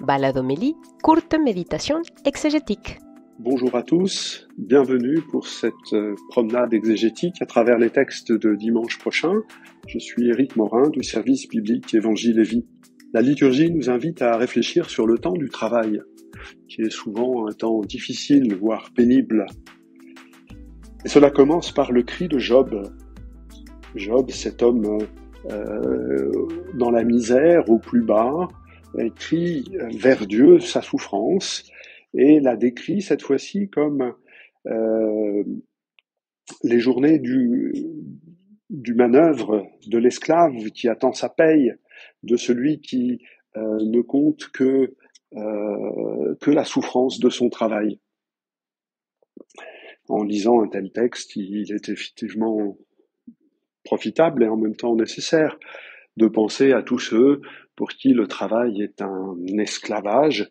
Baladomélie, courte méditation exégétique. Bonjour à tous, bienvenue pour cette euh, promenade exégétique à travers les textes de dimanche prochain. Je suis Éric Morin du service biblique Évangile et Vie. La liturgie nous invite à réfléchir sur le temps du travail, qui est souvent un temps difficile, voire pénible. Et cela commence par le cri de Job. Job, cet homme euh, dans la misère au plus bas, crie vers Dieu sa souffrance et la décrit cette fois-ci comme euh, les journées du, du manœuvre de l'esclave qui attend sa paye, de celui qui euh, ne compte que, euh, que la souffrance de son travail. En lisant un tel texte, il est effectivement profitable et en même temps nécessaire de penser à tous ceux pour qui le travail est un esclavage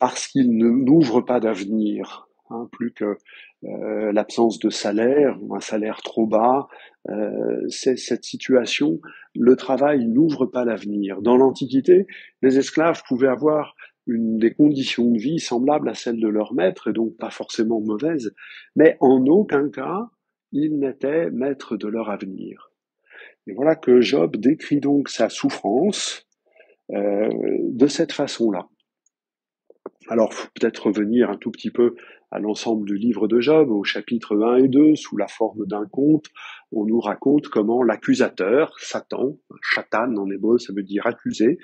parce qu'il n'ouvre pas d'avenir, hein, plus que euh, l'absence de salaire ou un salaire trop bas. Euh, c'est cette situation, le travail n'ouvre pas l'avenir. Dans l'Antiquité, les esclaves pouvaient avoir des conditions de vie semblables à celles de leur maître, et donc pas forcément mauvaises, mais en aucun cas ils n'étaient maîtres de leur avenir. Et voilà que Job décrit donc sa souffrance euh, de cette façon-là. Alors, peut-être revenir un tout petit peu à l'ensemble du livre de Job, au chapitre 1 et 2, sous la forme d'un conte, on nous raconte comment l'accusateur, Satan, Shatan en hébreu, ça veut dire accuser,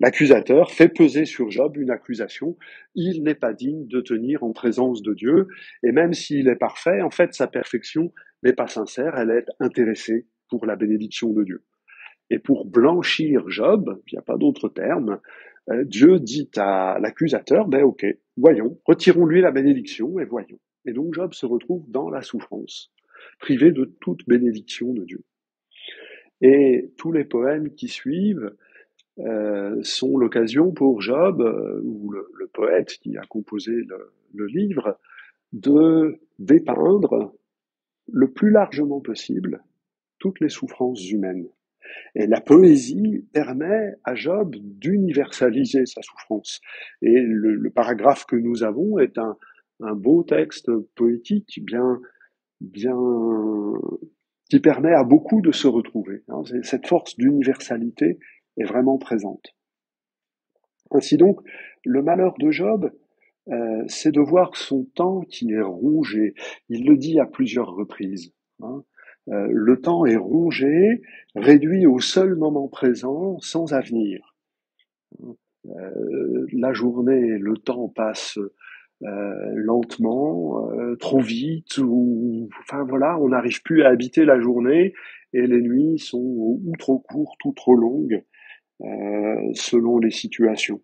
l'accusateur fait peser sur Job une accusation, il n'est pas digne de tenir en présence de Dieu, et même s'il est parfait, en fait, sa perfection n'est pas sincère, elle est intéressée pour la bénédiction de Dieu. Et pour blanchir Job, il n'y a pas d'autre terme, euh, Dieu dit à l'accusateur, ben ok, voyons, retirons-lui la bénédiction et voyons. Et donc Job se retrouve dans la souffrance, privé de toute bénédiction de Dieu. Et tous les poèmes qui suivent euh, sont l'occasion pour Job, euh, ou le, poète qui a composé le, le livre, de dépeindre le plus largement possible toutes les souffrances humaines. Et la poésie permet à Job d'universaliser sa souffrance. Et le, paragraphe que nous avons est un, beau texte poétique bien, qui permet à beaucoup de se retrouver. Hein, cette force d'universalité est vraiment présente. Ainsi donc, le malheur de Job, euh, c'est de voir son temps qui est rongé. Il le dit à plusieurs reprises. Hein. Euh, le temps est rongé, réduit au seul moment présent, sans avenir. Euh, la journée, le temps passe euh, lentement, trop vite, ou enfin voilà, on n'arrive plus à habiter la journée et les nuits sont ou trop courtes ou trop longues selon les situations.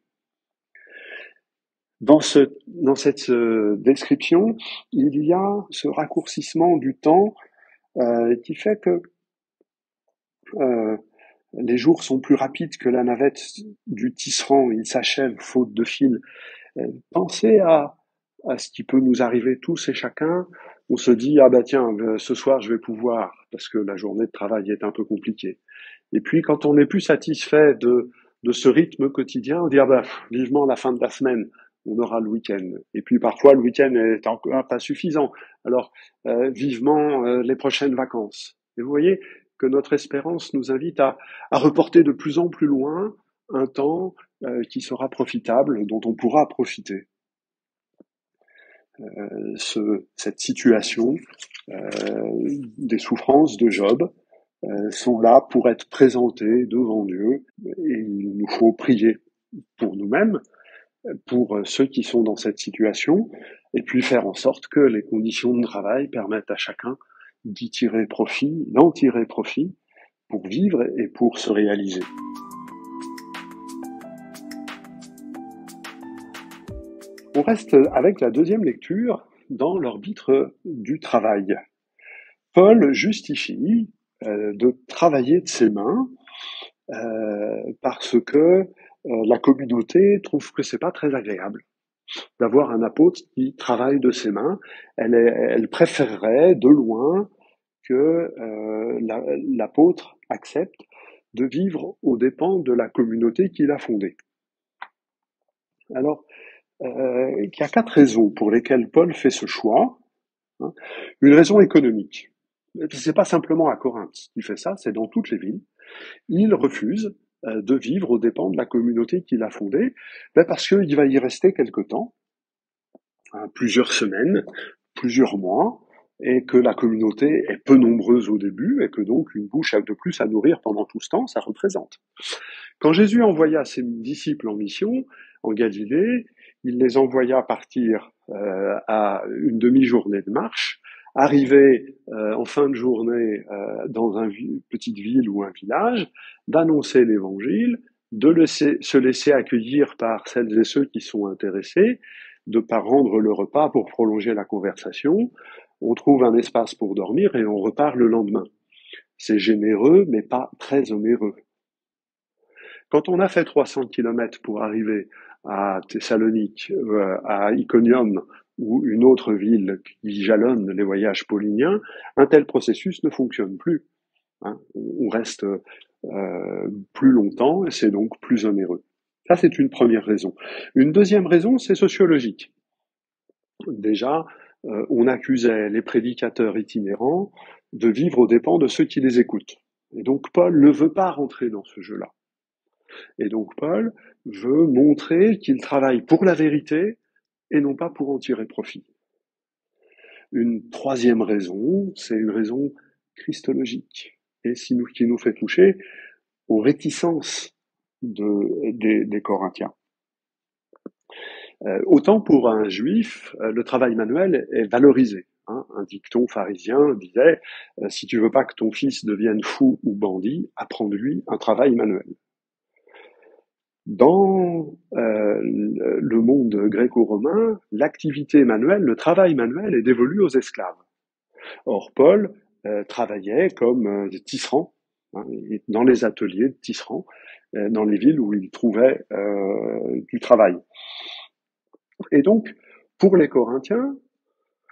Dans, ce, dans cette description, il y a ce raccourcissement du temps euh, qui fait que euh, les jours sont plus rapides que la navette du tisserand, il s'achève faute de fil. Euh, pensez à, à ce qui peut nous arriver tous et chacun. On se dit ah bah tiens ce soir je vais pouvoir parce que la journée de travail est un peu compliquée. Et puis quand on n'est plus satisfait de de ce rythme quotidien, on dit ah bah vivement la fin de la semaine on aura le week-end. Et puis parfois le week-end est encore pas suffisant. Alors euh, vivement euh, les prochaines vacances. Et vous voyez que notre espérance nous invite à, reporter de plus en plus loin un temps euh, qui sera profitable, dont on pourra profiter. Ce, cette situation des souffrances de Job sont là pour être présentées devant Dieu et il nous faut prier pour nous-mêmes, pour euh, ceux qui sont dans cette situation, et puis faire en sorte que les conditions de travail permettent à chacun d'y tirer profit, d'en tirer profit pour vivre et pour se réaliser. On reste avec la deuxième lecture dans l'orbitre du travail. Paul justifie euh, de travailler de ses mains euh, parce que euh, la communauté trouve que c'est pas très agréable d'avoir un apôtre qui travaille de ses mains. Elle, préférerait de loin que euh, l'apôtre accepte de vivre aux dépens de la communauté qu'il a fondée. Alors, euh, il y a quatre raisons pour lesquelles Paul fait ce choix. Hein. Une raison économique. C'est pas simplement à Corinthe qu'il fait ça, c'est dans toutes les villes. Il refuse de vivre aux dépens de la communauté qu'il a fondée, ben parce qu'il va y rester quelque temps, hein, plusieurs semaines, plusieurs mois, et que la communauté est peu nombreuse au début, et que donc une bouche de plus à nourrir pendant tout ce temps, ça représente. Quand Jésus envoya ses disciples en mission en Galilée, il les envoya partir euh, à une demi-journée de marche, arriver euh, en fin de journée euh, dans une petite ville ou un village, d'annoncer l'évangile, de laisser, se laisser accueillir par celles et ceux qui sont intéressés, de pas rendre le repas pour prolonger la conversation. On trouve un espace pour dormir et on repart le lendemain. C'est généreux, mais pas très onéreux. Quand on a fait 300 km pour arriver à Thessalonique, euh, à Iconium ou une autre ville qui jalonne les voyages pauliniens, un tel processus ne fonctionne plus. Hein. On reste euh, plus longtemps et c'est donc plus onéreux. Ça, c'est une première raison. Une deuxième raison, c'est sociologique. Déjà, euh, on accusait les prédicateurs itinérants de vivre aux dépens de ceux qui les écoutent. Et donc Paul ne veut pas rentrer dans ce jeu-là. Et donc Paul veut montrer qu'il travaille pour la vérité et non pas pour en tirer profit. Une troisième raison, c'est une raison christologique et qui nous fait toucher aux réticences des, Corinthiens. Euh, autant pour un juif, euh, le travail manuel est valorisé. Hein. Un dicton pharisien disait euh, si tu veux pas que ton fils devienne fou ou bandit, apprends-lui un travail manuel. Dans euh, le monde gréco-romain, l'activité manuelle, le travail manuel est dévolu aux esclaves. Or, Paul euh, travaillait comme euh, tisserand hein, dans les ateliers de tisserand, dans les villes où il trouvait du travail. Et donc, pour les Corinthiens,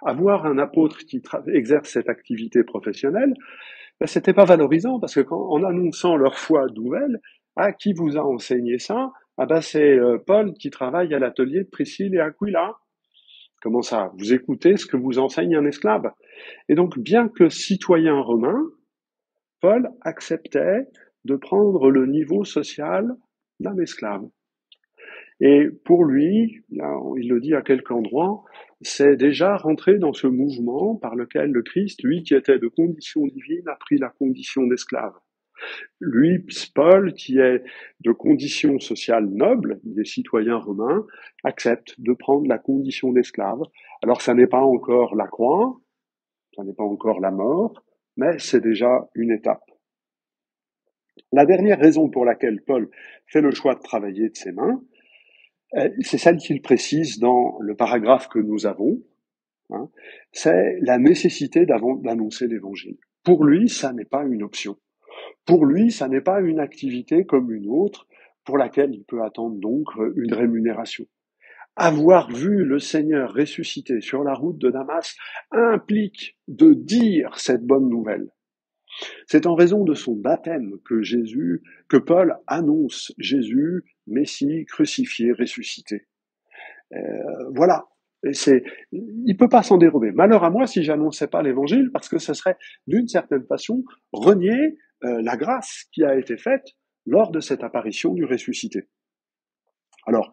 avoir un apôtre qui exerce cette activité professionnelle, ben, c'était pas valorisant parce que en annonçant leur foi nouvelle, ah, qui vous a enseigné ça? Ah ben c'est euh, Paul qui travaille à l'atelier de Priscille et Aquila. Comment ça? Vous écoutez ce que vous enseigne un esclave? Et donc, bien que citoyen romain, Paul acceptait de prendre le niveau social d'un esclave. Et pour lui, il le dit à quelques endroits, c'est déjà rentrer dans ce mouvement par lequel le Christ, lui qui était de condition divine, a pris la condition d'esclave. Lui, Paul, qui est de condition sociale noble, il est citoyen romain, accepte de prendre la condition d'esclave. Alors ça n'est pas encore la croix, ça n'est pas encore la mort, mais c'est déjà une étape. La dernière raison pour laquelle Paul fait le choix de travailler de ses mains, euh, c'est celle qu'il précise dans le paragraphe que nous avons, hein, c'est la nécessité d'annoncer l'évangile. Pour lui, ça n'est pas une option. Pour lui, ça n'est pas une activité comme une autre pour laquelle il peut attendre donc une rémunération. Avoir vu le Seigneur ressuscité sur la route de Damas implique de dire cette bonne nouvelle. C'est en raison de son baptême que Jésus, que Paul annonce Jésus, Messie, crucifié, ressuscité. Euh, voilà. C'est, il peut pas s'en dérober. Malheur à moi si j'annonçais pas l'évangile, parce que ce serait d'une certaine façon renier euh, la grâce qui a été faite lors de cette apparition du ressuscité. Alors,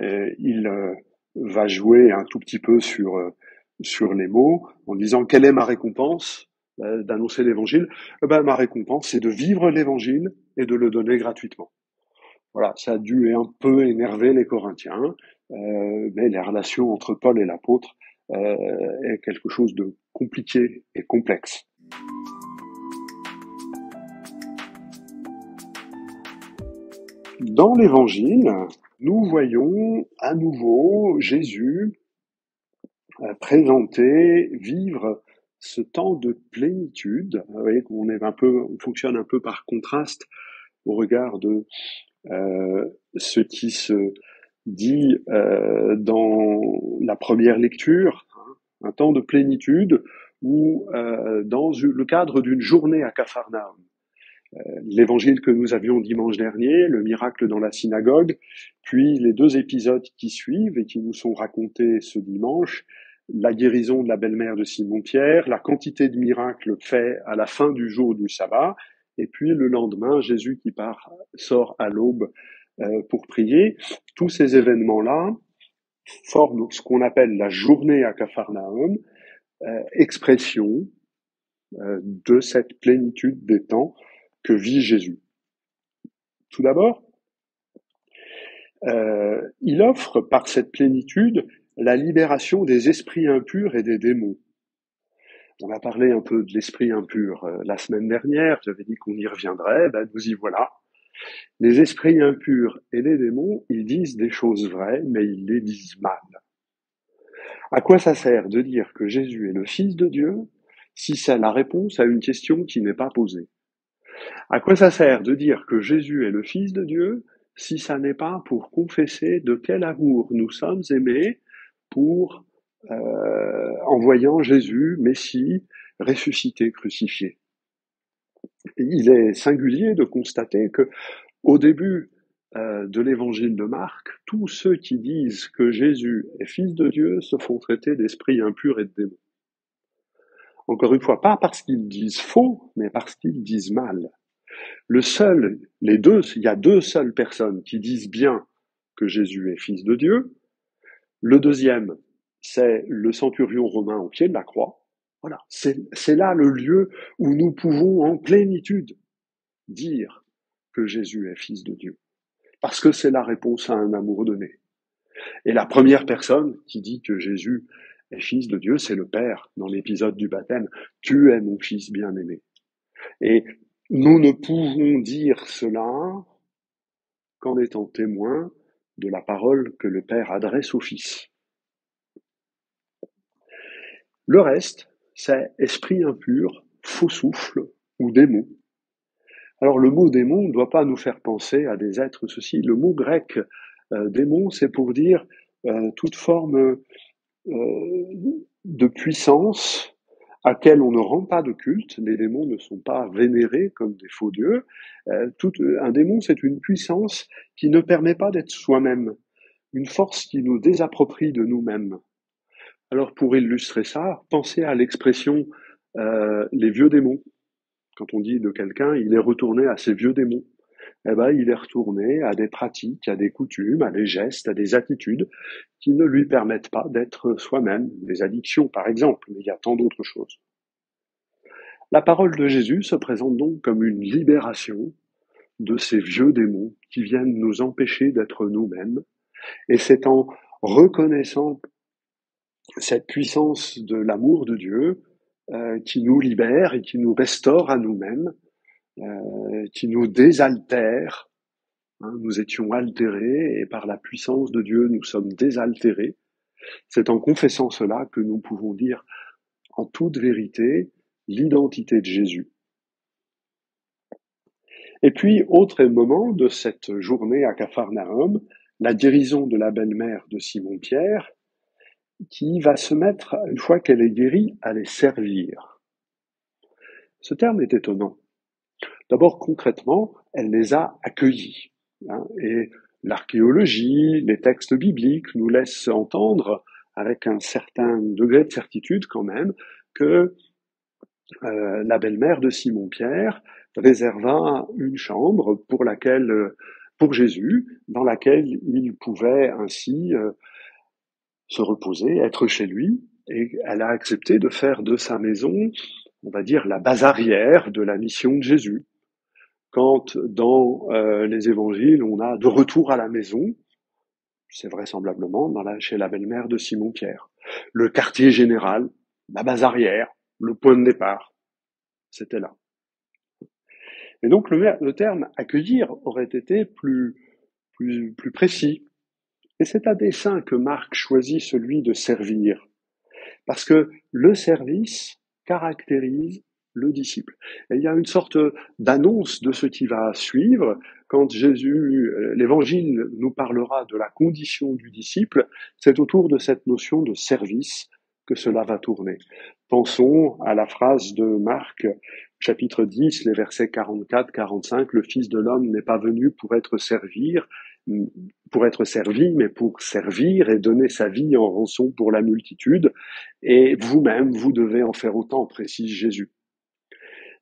euh, il euh, va jouer un tout petit peu sur, sur les mots en disant quelle est ma récompense d'annoncer l'évangile eh ben, Ma récompense, c'est de vivre l'évangile et de le donner gratuitement. Voilà, ça a dû un peu énerver les Corinthiens, mais les relations entre Paul et l'apôtre est quelque chose de compliqué et complexe. Dans l'Évangile, nous voyons à nouveau Jésus euh, présenter, vivre ce temps de plénitude. Vous voyez qu'on est un peu, on fonctionne un peu par contraste au regard de euh, ce qui se dit euh, dans la première lecture, hein, un temps de plénitude ou dans le cadre d'une journée à Capharnaüm. L'évangile que nous avions dimanche dernier, le miracle dans la synagogue, puis les deux épisodes qui suivent et qui nous sont racontés ce dimanche, la guérison de la belle-mère de Simon-Pierre, la quantité de miracles faits à la fin du jour du sabbat, et puis le lendemain, Jésus qui part, sort à l'aube euh, pour prier. Tous ces événements-là forment ce qu'on appelle la journée à Capharnaüm, euh, expression euh, de cette plénitude des temps vit Jésus. Tout d'abord, il offre par cette plénitude la libération des esprits impurs et des démons. On a parlé un peu de l'esprit impur euh, la semaine dernière, j'avais dit qu'on y reviendrait, ben nous y voilà. Les esprits impurs et les démons, ils disent des choses vraies, mais ils les disent mal. À quoi ça sert de dire que Jésus est le Fils de Dieu si c'est la réponse à une question qui n'est pas posée? À quoi ça sert de dire que Jésus est le Fils de Dieu si ça n'est pas pour confesser de quel amour nous sommes aimés pour euh, en voyant Jésus, Messie, ressuscité, crucifié? il est singulier de constater que au début euh, de l'évangile de Marc, tous ceux qui disent que Jésus est fils de Dieu se font traiter d'esprits impurs et de démons. Encore une fois, pas parce qu'ils disent faux, mais parce qu'ils disent mal. Le seul, les deux, il y a deux seules personnes qui disent bien que Jésus est fils de Dieu. Le deuxième, c'est le centurion romain au pied de la croix. Voilà, c'est là le lieu où nous pouvons en plénitude dire que Jésus est fils de Dieu. Parce que c'est la réponse à un amour donné. Et la première personne qui dit que Jésus est fils de Dieu, c'est le Père dans l'épisode du baptême. Tu es mon fils bien-aimé. Et nous ne pouvons dire cela qu'en étant témoins de la parole que le Père adresse au Fils. Le reste, c'est esprit impur, faux souffle ou démon. Alors le mot démon ne doit pas nous faire penser à des êtres ceci. Le mot grec euh, démon, c'est pour dire euh, toute forme euh, de puissance à laquelle on ne rend pas de culte. Les démons ne sont pas vénérés comme des faux dieux. Tout, un démon, c'est une puissance qui ne permet pas d'être soi-même, une force qui nous désapproprie de nous-mêmes. Alors pour illustrer ça, pensez à l'expression euh, les vieux démons. Quand on dit de quelqu'un, il est retourné à ses vieux démons. Eh ben, il est retourné à des pratiques, à des coutumes, à des gestes, à des attitudes qui ne lui permettent pas d'être soi-même, des addictions par exemple, mais il y a tant d'autres choses. La parole de Jésus se présente donc comme une libération de ces vieux démons qui viennent nous empêcher d'être nous-mêmes, et c'est en reconnaissant cette puissance de l'amour de Dieu euh, qui nous libère et qui nous restaure à nous-mêmes, qui nous désaltère. Hein, nous étions altérés et par la puissance de Dieu, nous sommes désaltérés. C'est en confessant cela que nous pouvons dire en toute vérité l'identité de Jésus. Et puis, autre moment de cette journée à Capharnaüm, la guérison de la belle-mère de Simon-Pierre, qui va se mettre, une fois qu'elle est guérie, à les servir. Ce terme est étonnant. D'abord, concrètement, elle les a accueillis. Hein, et l'archéologie, les textes bibliques nous laissent entendre, avec un certain degré de certitude quand même, que euh, la belle-mère de Simon-Pierre réserva une chambre pour laquelle, pour Jésus, dans laquelle il pouvait ainsi euh, se reposer, être chez lui, et elle a accepté de faire de sa maison, on va dire, la base arrière de la mission de Jésus. Quand dans euh, les évangiles, on a de retour à la maison, c'est vraisemblablement dans la, chez la belle-mère de Simon-Pierre. Le quartier général, la base arrière, le point de départ, c'était là. Et donc le, terme accueillir aurait été plus, plus, plus précis, et c'est à dessein que Marc choisit celui de servir, parce que le service caractérise le disciple. Et il y a une sorte d'annonce de ce qui va suivre quand Jésus, euh, l'évangile nous parlera de la condition du disciple, c'est autour de cette notion de service que cela va tourner. Pensons à la phrase de Marc, chapitre 10, les versets 44-45, le Fils de l'homme n'est pas venu pour être servir, pour être servi, mais pour servir et donner sa vie en rançon pour la multitude, et vous-même, vous devez en faire autant, précise Jésus.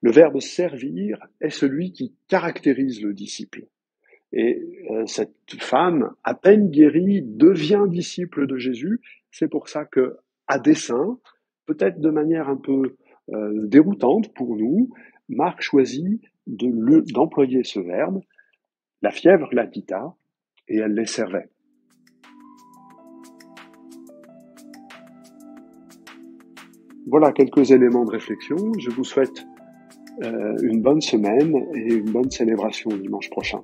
Le verbe servir est celui qui caractérise le disciple. Et euh, cette femme, à peine guérie, devient disciple de Jésus. C'est pour ça que, à dessein, peut-être de manière un peu euh, déroutante pour nous, Marc choisit d'employer ce verbe. La fièvre la quitta et elle les servait. Voilà quelques éléments de réflexion. Je vous souhaite une bonne semaine et une bonne célébration dimanche prochain.